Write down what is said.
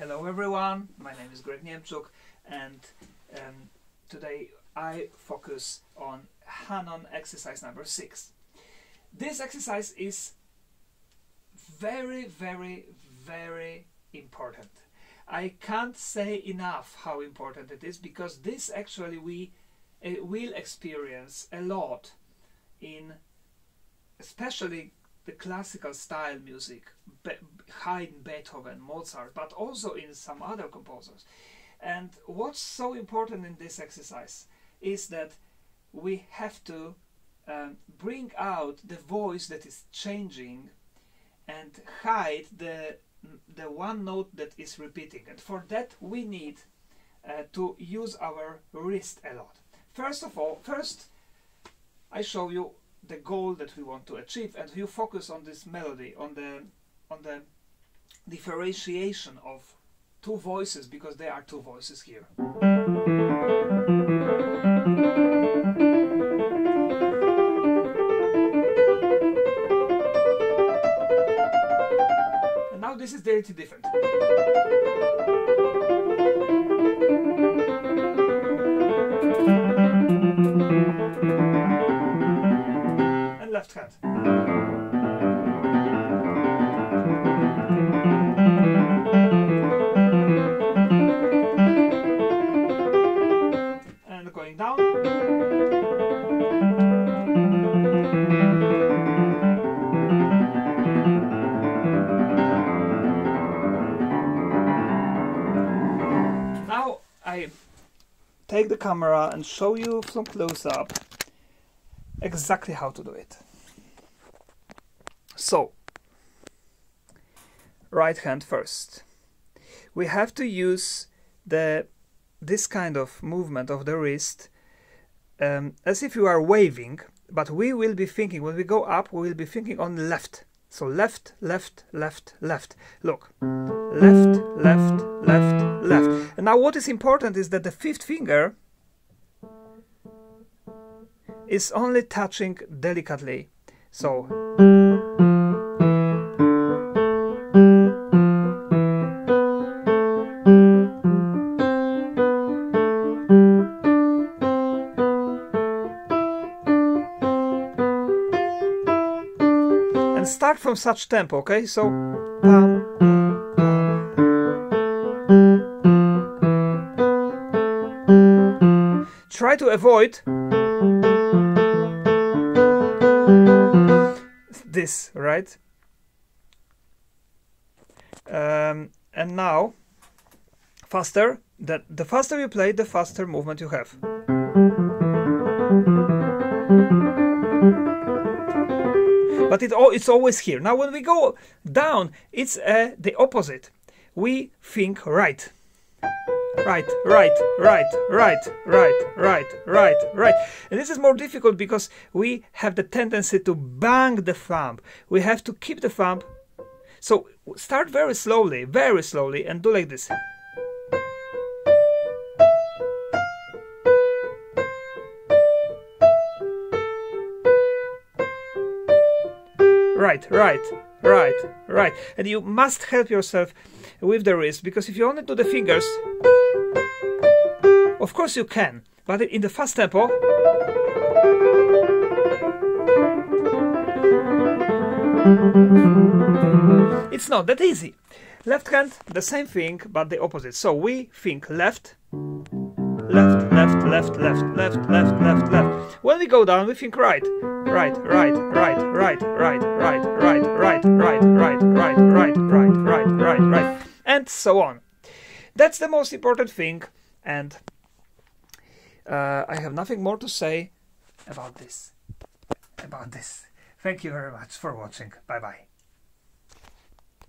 Hello everyone, my name is Greg Niemczuk and um, today I focus on Hanon exercise number 6. This exercise is very very very important. I can't say enough how important it is because this actually we uh, will experience a lot in especially the classical style music, Haydn, Beethoven, Mozart, but also in some other composers. And what's so important in this exercise is that we have to um, bring out the voice that is changing and hide the the one note that is repeating and for that we need uh, to use our wrist a lot first of all first I show you the goal that we want to achieve and you focus on this melody on the on the differentiation of two voices because there are two voices here and now this is directly different And left hand. Take the camera and show you some close up exactly how to do it. So, right hand first. We have to use the this kind of movement of the wrist um, as if you are waving, but we will be thinking, when we go up, we will be thinking on left. So left, left, left, left. Look, left, left, left, left. And now what is important is that the fifth finger is only touching delicately. So start from such tempo, okay? So pam, try to avoid this, right? Um, and now, faster. That the faster you play, the faster movement you have. But it it's always here. Now, when we go down, it's uh, the opposite. We think right right, right, right, right, right, right, right, right. And this is more difficult because we have the tendency to bang the thumb. We have to keep the thumb. So start very slowly, very slowly, and do like this. Right, right, right, right. And you must help yourself with the wrist because if you only do the fingers, of course you can, but in the fast tempo, it's not that easy. Left hand, the same thing, but the opposite. So we think left, left, left, left, left, left, left, left, left. When we go down, we think right, right, right, right, right, right, right, right, right, right, right, right, right, right, right, right, right, and so on. That's the most important thing, and uh, I have nothing more to say about this. About this. Thank you very much for watching. Bye bye.